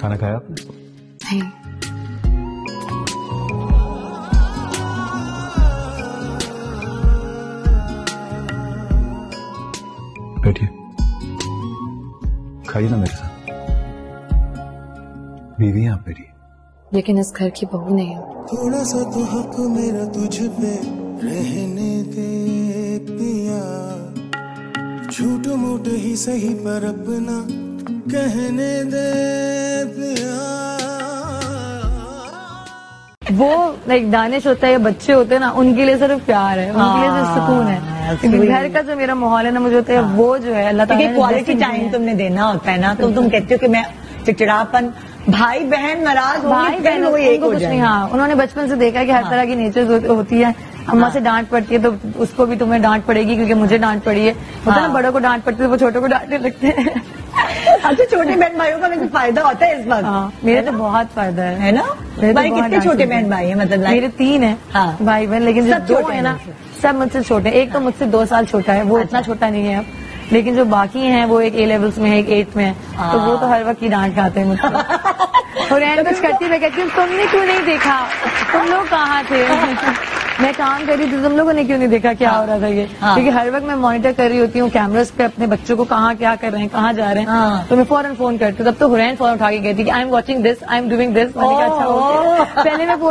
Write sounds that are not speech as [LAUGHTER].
खाना खाया आपने नहीं बैठिए खाइए ना मेरे साथ बीवी हैं आप मेरी लेकिन इस घर की बहू नहीं हूँ थोड़ा सा तो हक मेरा तुझ पे रहने दे पिया। झूठ मूठ ही सही पर अपना कहने दे वो लाइक दानिश होता है या बच्चे होते हैं ना उनके लिए सिर्फ़ प्यार है उनके लिए सिर्फ़ सुकून है। क्योंकि घर का जो मेरा माहौल है ना मुझे होता है वो जो है अल्लाह ताला क्वालिटी टाइम तुमने देना होता है ना तो तुम कहते हो कि मैं चिड़चिड़ापन भाई बहन नाराज़ भाई बहन एक उनको कुछ नहीं हाँ उन्होंने बचपन से देखा है कि हर तरह की नेचर होती है। अम्मा से डांट पड़ती है तो उसको भी तुम्हें डांट पड़ेगी क्योंकि मुझे डांट पड़ी है। होता है ना हाँ। बड़ों को डांट पड़ती है तो वो छोटों को डांटने लगते हैं। अच्छा छोटे बहन भाइयों का मुझे फ़ायदा होता है इस वक्त हाँ मेरे तो बहुत फ़ायदा है। है ना? तो भाई कितने छोटे बहन भाई हैं मतलब मेरे तीन है। हाँ। भाई बहन लेकिन जो सब दो छोटे है ना। सब मुझसे छोटे एक तो मुझसे दो साल छोटा है वो इतना छोटा नहीं है अब। लेकिन जो बाकी हैं वो एक ए लेवल्स में है एक एट में है। तो वो तो हर वक्त की डांट खाते हैं मुझसे। [LAUGHS] और एंड कुछ करती मैं कहती हूँ तुमने क्यों नहीं देखा? तुम लोग कहाँ थे? [LAUGHS] मैं काम कर रही थी तुम लोगों ने क्यों नहीं देखा क्या हो रहा था ये हाँ। क्योंकि हर वक्त मैं मॉनिटर कर रही होती हूँ कैमरास पे अपने बच्चों को कहाँ क्या कर रहे हैं कहाँ जा रहे हैं हाँ। तो मैं फॉरन फ़ोन करती हूँ तब तो हुरैन फ़ोन उठा के गई थी I am watching this I am doing this अच्छा। पहले मैं फ़ोन